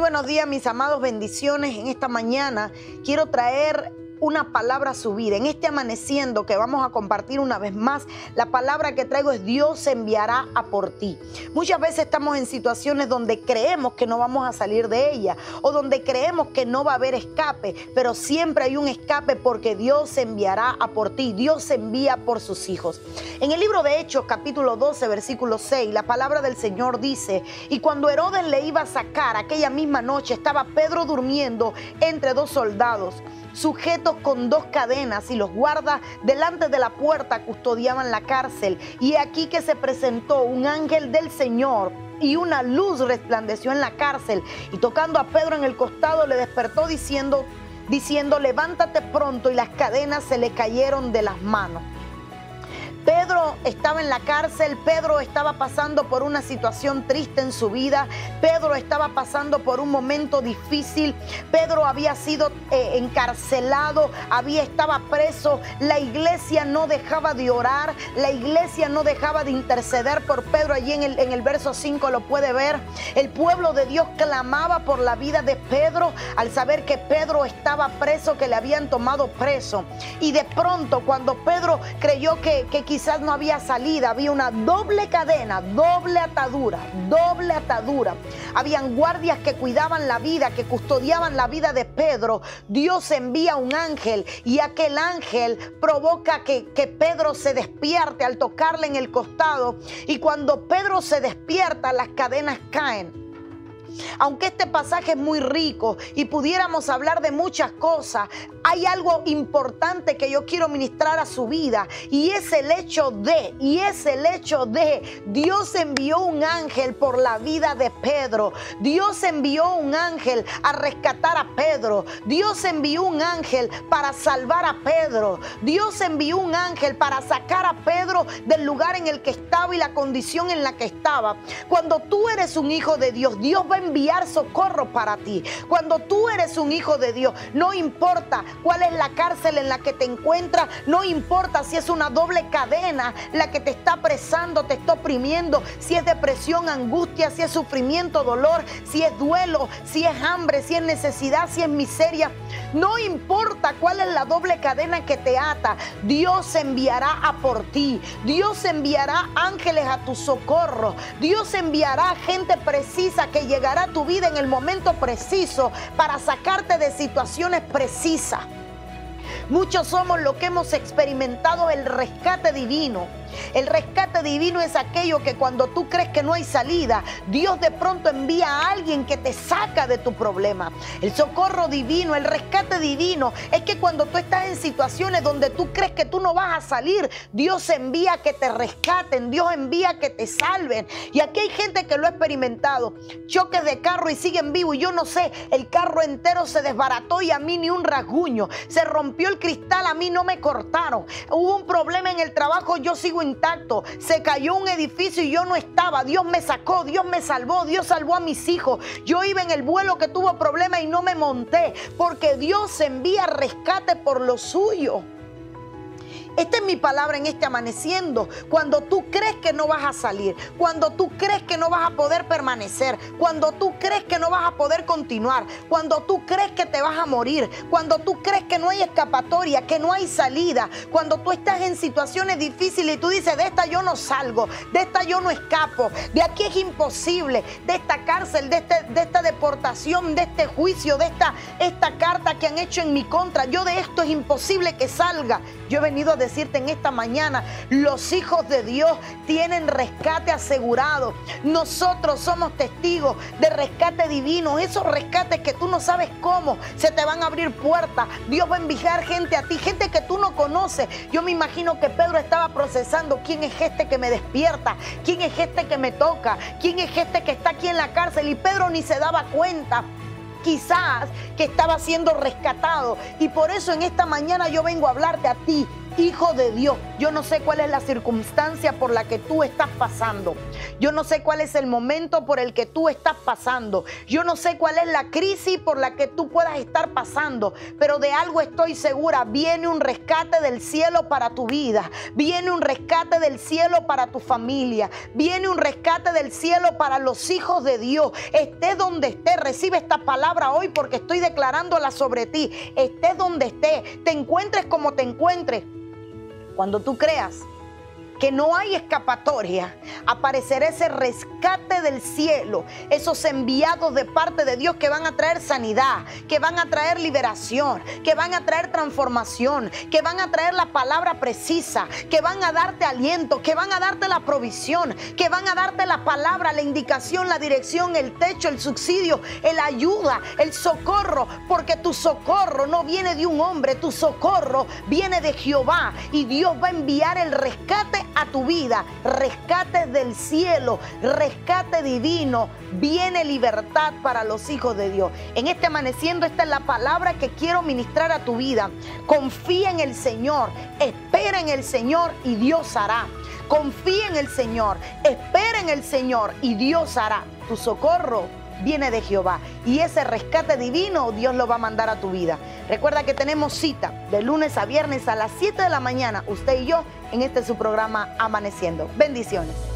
buenos días mis amados bendiciones. En esta mañana quiero traer una palabra a su vida. En este amaneciendo que vamos a compartir una vez más, la palabra que traigo es Dios enviará a por ti. Muchas veces estamos en situaciones donde creemos que no vamos a salir de ella o donde creemos que no va a haber escape, pero siempre hay un escape porque Dios enviará a por ti. Dios envía por sus hijos. En el libro de Hechos capítulo 12 versículo 6, la palabra del Señor dice, y cuando Herodes le iba a sacar aquella misma noche, estaba Pedro durmiendo entre dos soldados sujetos con dos cadenas y los guardas delante de la puerta custodiaban la cárcel. Y aquí que se presentó un ángel del Señor y una luz resplandeció en la cárcel y tocando a Pedro en el costado le despertó diciendo diciendo levántate pronto y las cadenas se le cayeron de las manos. Pedro estaba en la cárcel, Pedro estaba pasando por una situación triste en su vida, Pedro estaba pasando por un momento difícil, Pedro había sido eh, encarcelado, había estaba preso, la iglesia no dejaba de orar, la iglesia no dejaba de interceder por Pedro, allí en el, en el verso 5 lo puede ver, el pueblo de Dios clamaba por la vida de Pedro al saber que Pedro estaba preso, que le habían tomado preso, y de pronto cuando Pedro creyó que, que no había salida, había una doble cadena, doble atadura, doble atadura. Habían guardias que cuidaban la vida, que custodiaban la vida de Pedro. Dios envía un ángel y aquel ángel provoca que, que Pedro se despierte al tocarle en el costado. Y cuando Pedro se despierta, las cadenas caen. Aunque este pasaje es muy rico y pudiéramos hablar de muchas cosas, hay algo importante que yo quiero ministrar a su vida y es el hecho de, y es el hecho de, Dios envió un ángel por la vida de Pedro. Dios envió un ángel a rescatar a Pedro. Dios envió un ángel para salvar a Pedro. Dios envió un ángel para sacar a Pedro del lugar en el que estaba y la condición en la que estaba. Cuando tú eres un hijo de Dios, Dios va enviar socorro para ti. Cuando tú eres un hijo de Dios, no importa cuál es la cárcel en la que te encuentras, no importa si es una doble cadena la que te está apresando, te está oprimiendo, si es depresión, angustia, si es sufrimiento, dolor, si es duelo, si es hambre, si es necesidad, si es miseria. No importa cuál es la doble cadena que te ata, Dios enviará a por ti. Dios enviará ángeles a tu socorro. Dios enviará gente precisa que llegará tu vida en el momento preciso para sacarte de situaciones precisas. Muchos somos los que hemos experimentado el rescate divino. El rescate divino es aquello que cuando tú crees que no hay salida, Dios de pronto envía a alguien que te saca de tu problema. El socorro divino, el rescate divino, es que cuando tú estás en situaciones donde tú crees que tú no vas a salir, Dios envía que te rescaten, Dios envía que te salven. Y aquí hay gente que lo ha experimentado. Choques de carro y siguen vivos. Y yo no sé, el carro entero se desbarató y a mí ni un rasguño. Se rompió el cristal, a mí no me cortaron. Hubo un problema en el trabajo, yo sigo intacto. Se cayó un edificio y yo no estaba. Dios me sacó, Dios me salvó, Dios salvó a mis hijos. Yo iba en el vuelo que tuvo problemas y no me monté porque Dios envía rescate por lo suyo. Esta es mi palabra en este amaneciendo. Cuando tú crees que no vas a salir, cuando tú crees que no vas a poder permanecer, cuando tú crees que no vas a poder continuar, cuando tú crees que te vas a morir, cuando tú crees que no hay escapatoria, que no hay salida, cuando tú estás en situaciones difíciles y tú dices, de esta yo no salgo, de esta yo no escapo, de aquí es imposible, de esta cárcel, de, este, esta deportación, de este juicio, de esta, esta carta que han hecho en mi contra, yo de esto es imposible que salga. Yo he venido a decirte en esta mañana, los hijos de Dios tienen rescate asegurado. Nosotros somos testigos de rescate divino. Esos rescates que tú no sabes cómo, se te van a abrir puertas. Dios va a enviar gente a ti, gente que tú no conoces. Yo me imagino que Pedro estaba procesando quién es este que me despierta, quién es este que me toca, quién es este que está aquí en la cárcel. Y Pedro ni se daba cuenta quizás que estaba siendo rescatado. Y por eso en esta mañana yo vengo a hablarte a ti hijo de Dios. Yo no sé cuál es la circunstancia por la que tú estás pasando. Yo no sé cuál es el momento por el que tú estás pasando. Yo no sé cuál es la crisis por la que tú puedas estar pasando. Pero de algo estoy segura. Viene un rescate del cielo para tu vida. Viene un rescate del cielo para tu familia. Viene un rescate del cielo para los hijos de Dios. Estés donde estés. Recibe esta palabra hoy porque estoy declarándola sobre ti. Estés donde estés. Te encuentres como te encuentres. Cuando tú creas que no hay escapatoria, aparecerá ese rescate del cielo, esos enviados de parte de Dios que van a traer sanidad, que van a traer liberación, que van a traer transformación, que van a traer la palabra precisa, que van a darte aliento, que van a darte la provisión, que van a darte la palabra, la indicación, la dirección, el techo, el subsidio, el ayuda, el socorro, porque tu socorro no viene de un hombre, tu socorro viene de Jehová y Dios va a enviar el rescate a tu vida, rescate del cielo, rescate divino, viene libertad para los hijos de Dios. En este amaneciendo, esta es la palabra que quiero ministrar a tu vida. Confía en el Señor, espera en el Señor y Dios hará. Confía en el Señor, espera en el Señor y Dios hará. Tu socorro viene de Jehová. Y ese rescate divino Dios lo va a mandar a tu vida. Recuerda que tenemos cita de lunes a viernes a las 7 de la mañana, usted y yo, en este su programa Amaneciendo. Bendiciones.